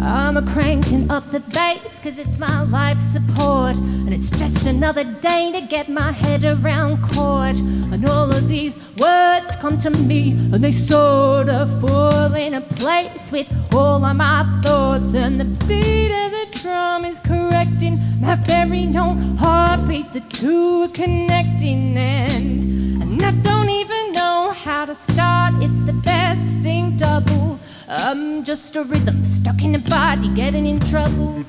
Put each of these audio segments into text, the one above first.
I'm a cranking up the bass cause it's my life support. And it's just another day to get my head around chord and all of these words come to me and they sort of fall in a place with all of my thoughts. And the beat of the drum is correcting my very own heartbeat. The two are connecting and and I don't even just a rhythm. Stuck in a body getting in trouble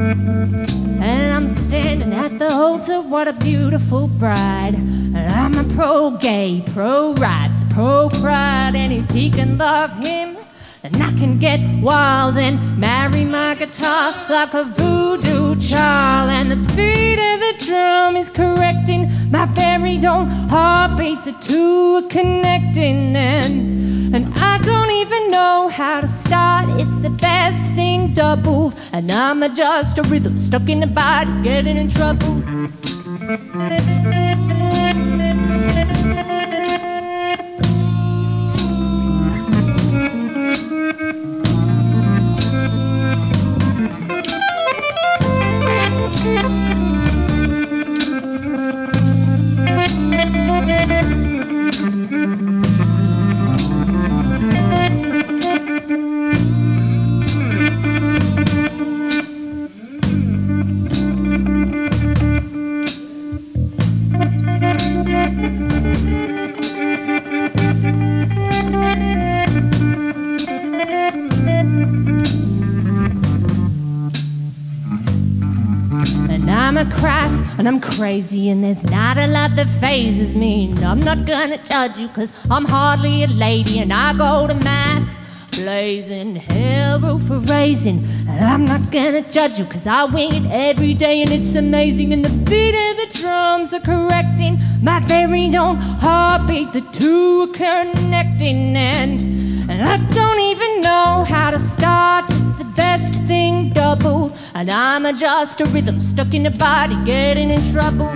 And I'm standing at the altar, what a beautiful bride. And I'm a pro gay, pro rights, pro pride. And if he can love him, then I can get wild and marry my guitar like a voodoo child. And the beat of the drum is correcting my very own heartbeat. The two are connecting, and, best thing double, and I'm just a rhythm stuck in a body, getting in trouble. A crass and I'm crazy, and there's not a lot that fazes me. And I'm not gonna judge you, cause I'm hardly a lady, and I go to mass blazing, hell roof for raising. And I'm not gonna judge you, cause I wing it every day, and it's amazing. And the beat of the drums are correcting my very own heartbeat, the two are connecting, and I'm just a rhythm stuck in a body, getting in trouble.